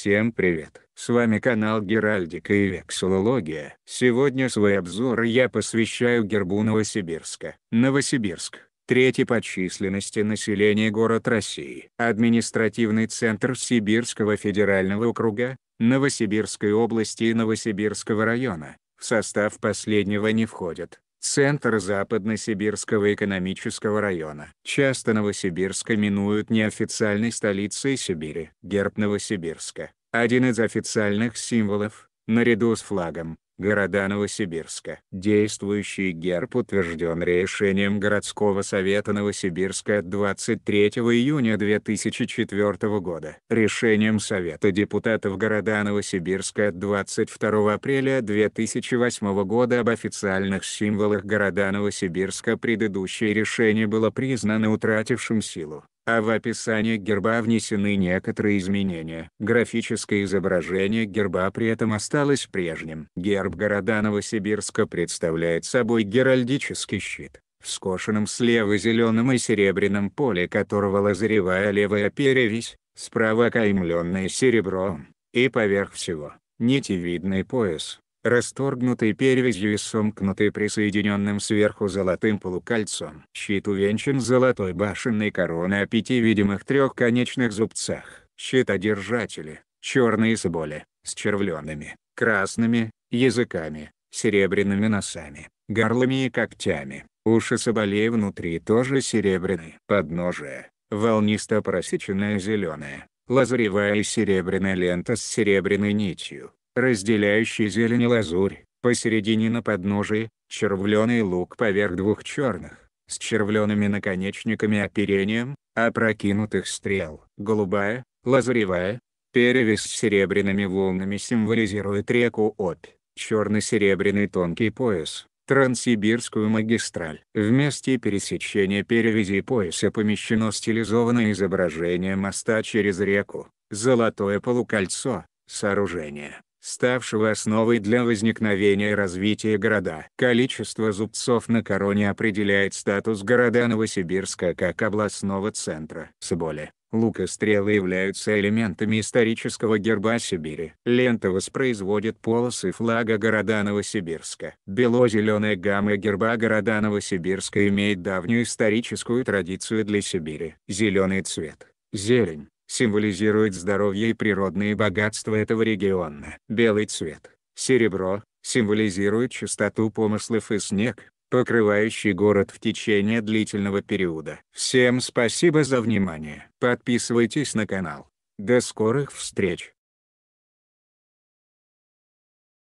Всем привет! С вами канал Геральдика и Вексилология. Сегодня свой обзор я посвящаю гербу Новосибирска. Новосибирск – третий по численности населения город России. Административный центр Сибирского федерального округа, Новосибирской области и Новосибирского района. В состав последнего не входят Центр Западно-Сибирского экономического района. Часто Новосибирск именуют неофициальной столицей Сибири. Герб Новосибирска – один из официальных символов, наряду с флагом, города Новосибирска. Действующий герб утвержден решением городского совета Новосибирска от 23 июня 2004 года. Решением Совета депутатов города Новосибирска от 22 апреля 2008 года об официальных символах города Новосибирска предыдущее решение было признано утратившим силу а в описании герба внесены некоторые изменения. Графическое изображение герба при этом осталось прежним. Герб города Новосибирска представляет собой геральдический щит, в скошенном слева зеленом и серебряном поле которого лазаревая левая перевесь, справа окаймленная серебром, и поверх всего, нитевидный пояс, расторгнутый перевязью и сомкнутый присоединенным сверху золотым полукольцом. Щит увенчан золотой башенной короной о пяти видимых трехконечных зубцах. Щитодержатели, черные соболи, с червленными, красными, языками, серебряными носами, горлами и когтями. Уши соболей внутри тоже серебряные. Подножие, волнисто просеченная зеленая, лазуревая и серебряная лента с серебряной нитью разделяющий зелень и лазурь, посередине на подножии, червленый лук поверх двух черных, с червлеными наконечниками оперением, опрокинутых стрел. Голубая, лазуревая, перевес с серебряными волнами символизирует реку Обь, черно-серебряный тонкий пояс, Транссибирскую магистраль. В месте пересечения перевязи пояса помещено стилизованное изображение моста через реку, золотое полукольцо, сооружение ставшего основой для возникновения и развития города. Количество зубцов на короне определяет статус города Новосибирска как областного центра. Соболи, лук и стрелы являются элементами исторического герба Сибири. Лента воспроизводит полосы флага города Новосибирска. Бело-зеленая гамма герба города Новосибирска имеет давнюю историческую традицию для Сибири. Зеленый цвет, зелень, символизирует здоровье и природные богатства этого региона. Белый цвет, серебро, символизирует чистоту помыслов и снег, покрывающий город в течение длительного периода. Всем спасибо за внимание. Подписывайтесь на канал. До скорых встреч!